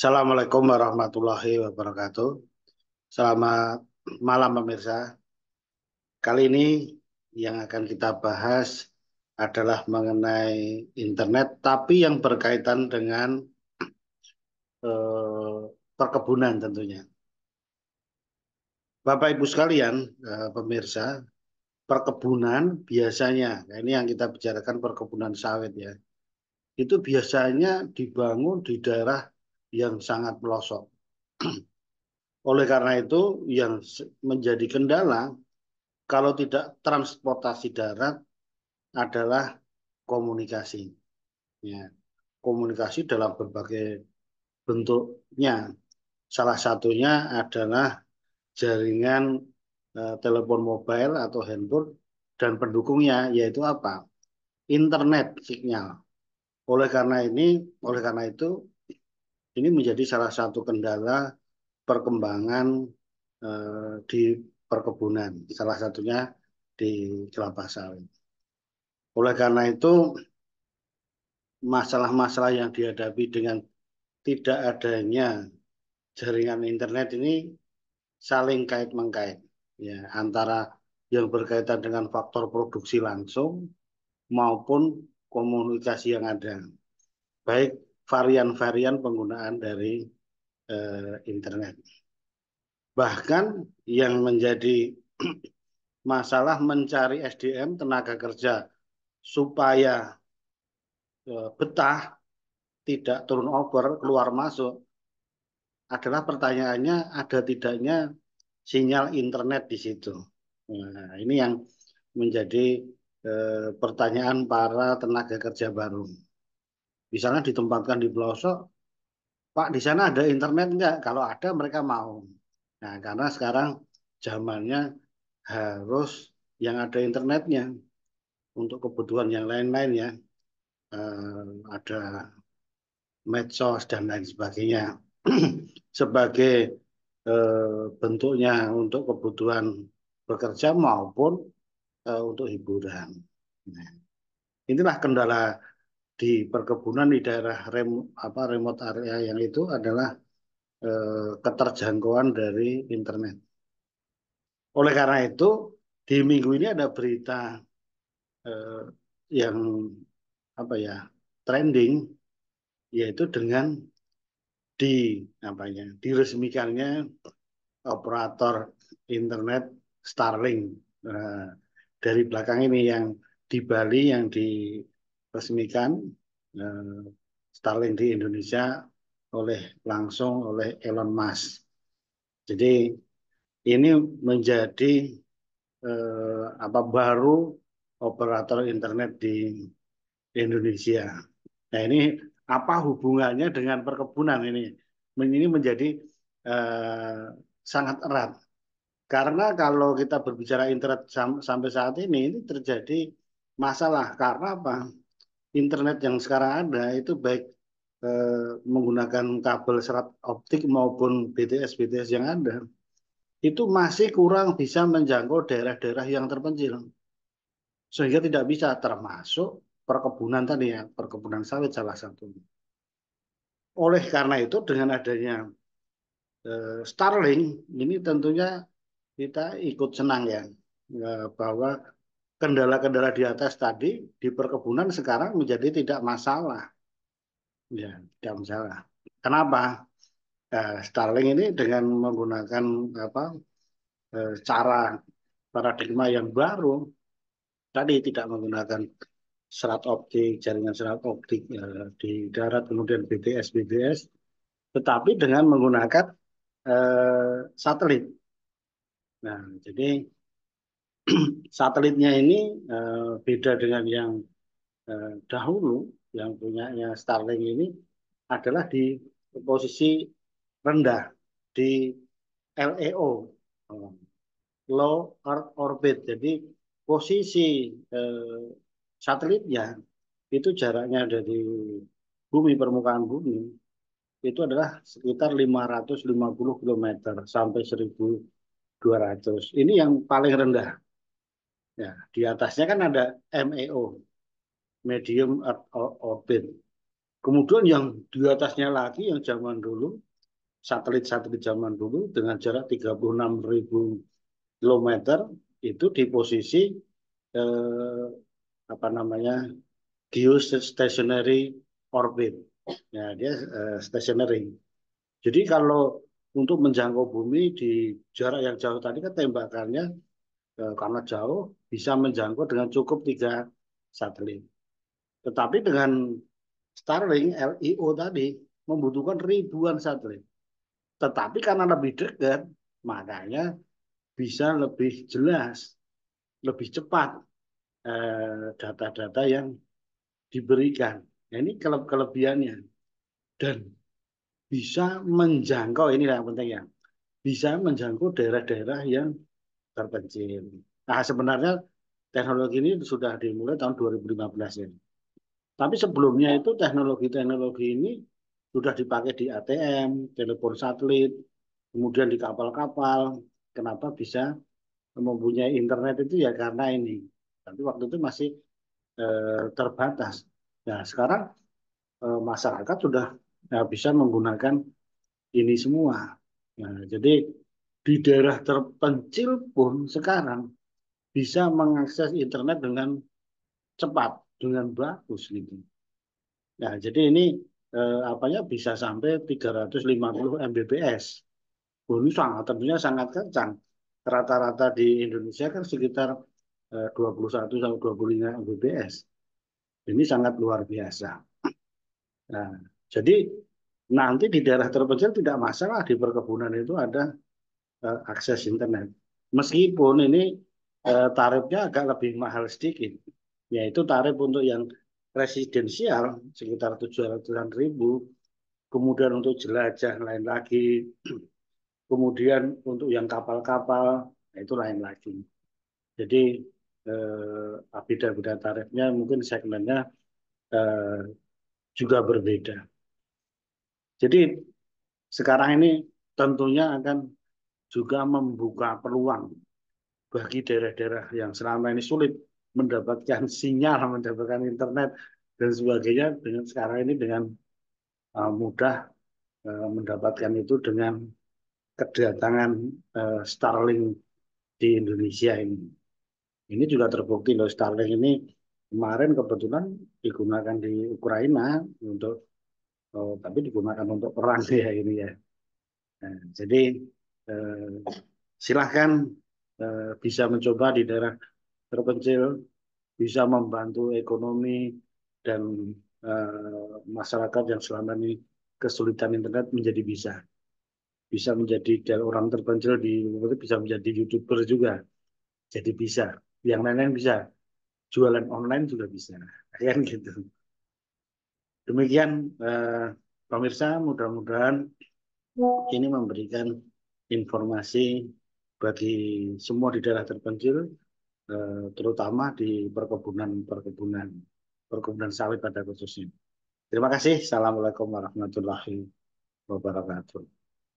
Assalamualaikum warahmatullahi wabarakatuh. Selamat malam pemirsa. Kali ini yang akan kita bahas adalah mengenai internet, tapi yang berkaitan dengan eh, perkebunan tentunya. Bapak Ibu sekalian, eh, pemirsa, perkebunan biasanya, nah ini yang kita bicarakan perkebunan sawit ya, itu biasanya dibangun di daerah yang sangat pelosok. Oleh karena itu, yang menjadi kendala kalau tidak transportasi darat adalah komunikasi. Ya, komunikasi dalam berbagai bentuknya. Salah satunya adalah jaringan eh, telepon mobile atau handphone dan pendukungnya yaitu apa? Internet sinyal. Oleh karena ini, oleh karena itu ini menjadi salah satu kendala perkembangan eh, di perkebunan, salah satunya di kelapa sawit. Oleh karena itu, masalah-masalah yang dihadapi dengan tidak adanya jaringan internet ini saling kait-mengkait ya antara yang berkaitan dengan faktor produksi langsung maupun komunikasi yang ada. Baik varian-varian penggunaan dari eh, internet. Bahkan yang menjadi masalah mencari SDM tenaga kerja supaya eh, betah, tidak turun over, keluar masuk, adalah pertanyaannya ada tidaknya sinyal internet di situ. Nah, ini yang menjadi eh, pertanyaan para tenaga kerja baru. Misalnya ditempatkan di pelosok, Pak di sana ada internet enggak? Kalau ada mereka mau. Nah karena sekarang zamannya harus yang ada internetnya untuk kebutuhan yang lain-lain ya. Eh, ada medsos dan lain sebagainya sebagai eh, bentuknya untuk kebutuhan bekerja maupun eh, untuk hiburan. Nah, inilah kendala di perkebunan di daerah rem, apa remote area yang itu adalah eh, keterjangkauan dari internet. Oleh karena itu di minggu ini ada berita eh, yang apa ya trending yaitu dengan di apa ya diresmikannya operator internet Starlink nah, dari belakang ini yang di Bali yang di resmikan eh, Starlink di Indonesia oleh langsung oleh Elon Musk. Jadi ini menjadi eh, apa baru operator internet di Indonesia. Nah ini apa hubungannya dengan perkebunan ini? Ini menjadi eh, sangat erat. Karena kalau kita berbicara internet sam sampai saat ini, ini terjadi masalah. Karena apa? Internet yang sekarang ada itu baik eh, menggunakan kabel serat optik maupun BTS BTS yang ada itu masih kurang bisa menjangkau daerah-daerah yang terpencil sehingga tidak bisa termasuk perkebunan tadi ya perkebunan sawit salah satunya. Oleh karena itu dengan adanya eh, Starlink ini tentunya kita ikut senang ya eh, bahwa kendala-kendala di atas tadi di perkebunan sekarang menjadi tidak masalah. Ya, tidak masalah. Kenapa? Nah, Starlink ini dengan menggunakan apa eh, cara paradigma yang baru tadi tidak menggunakan serat optik, jaringan serat optik ya, di darat kemudian BTS BTS, tetapi dengan menggunakan eh, satelit. Nah, jadi satelitnya ini uh, beda dengan yang uh, dahulu yang punyanya Starlink ini adalah di posisi rendah di LEO uh, low Earth orbit. Jadi posisi uh, satelitnya itu jaraknya dari bumi permukaan bumi itu adalah sekitar 550 km sampai 1200 ini yang paling rendah Ya, di atasnya kan ada MEO, medium earth orbit. Kemudian yang di atasnya lagi yang zaman dulu, satelit-satelit zaman dulu dengan jarak 36.000 km itu di posisi eh, apa namanya geostationary orbit. Ya, dia eh, stationary. Jadi kalau untuk menjangkau bumi di jarak yang jauh tadi kan tembakannya karena jauh bisa menjangkau dengan cukup tiga satelit. Tetapi dengan Starlink LEO tadi membutuhkan ribuan satelit. Tetapi karena lebih dekat, makanya bisa lebih jelas, lebih cepat eh, data-data yang diberikan. Nah, ini kelebihannya. Dan bisa menjangkau, ini yang penting ya, bisa menjangkau daerah-daerah yang terpencil. Nah, sebenarnya teknologi ini sudah dimulai tahun 2015 ini. Tapi sebelumnya itu teknologi-teknologi ini sudah dipakai di ATM, telepon satelit, kemudian di kapal-kapal. Kenapa bisa mempunyai internet itu ya karena ini. Tapi waktu itu masih eh, terbatas. Nah, sekarang eh, masyarakat sudah ya, bisa menggunakan ini semua. Nah, jadi di daerah terpencil pun sekarang bisa mengakses internet dengan cepat, dengan bagus gitu. Nah, jadi ini eh, apanya bisa sampai 350 Mbps. Ini sangat tentunya sangat kencang. Rata-rata di Indonesia kan sekitar eh, 21 sampai 25 Mbps. Ini sangat luar biasa. Nah, jadi nanti di daerah terpencil tidak masalah di perkebunan itu ada uh, akses internet. Meskipun ini uh, tarifnya agak lebih mahal sedikit, yaitu tarif untuk yang residensial sekitar tujuh ratusan ribu, kemudian untuk jelajah lain lagi, kemudian untuk yang kapal-kapal itu lain lagi. Jadi eh, beda-beda tarifnya mungkin segmennya eh, juga berbeda. Jadi sekarang ini tentunya akan juga membuka peluang bagi daerah-daerah yang selama ini sulit mendapatkan sinyal, mendapatkan internet dan sebagainya dengan sekarang ini dengan uh, mudah uh, mendapatkan itu dengan kedatangan uh, Starlink di Indonesia ini. Ini juga terbukti loh Starlink ini kemarin kebetulan digunakan di Ukraina untuk oh, tapi digunakan untuk perang ya ini ya. Nah, jadi eh, silahkan eh, bisa mencoba di daerah terpencil, bisa membantu ekonomi dan eh, masyarakat yang selama ini kesulitan internet menjadi bisa. Bisa menjadi orang terpencil di bisa menjadi youtuber juga. Jadi bisa. Yang lain-lain bisa. Jualan online juga bisa. Kan gitu. Demikian eh, pemirsa, mudah-mudahan ini memberikan informasi bagi semua di daerah terpencil, eh, terutama di perkebunan-perkebunan perkebunan sawit pada khususnya. Terima kasih. Assalamualaikum warahmatullahi wabarakatuh.